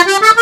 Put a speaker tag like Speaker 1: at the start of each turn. Speaker 1: Ha ha ha!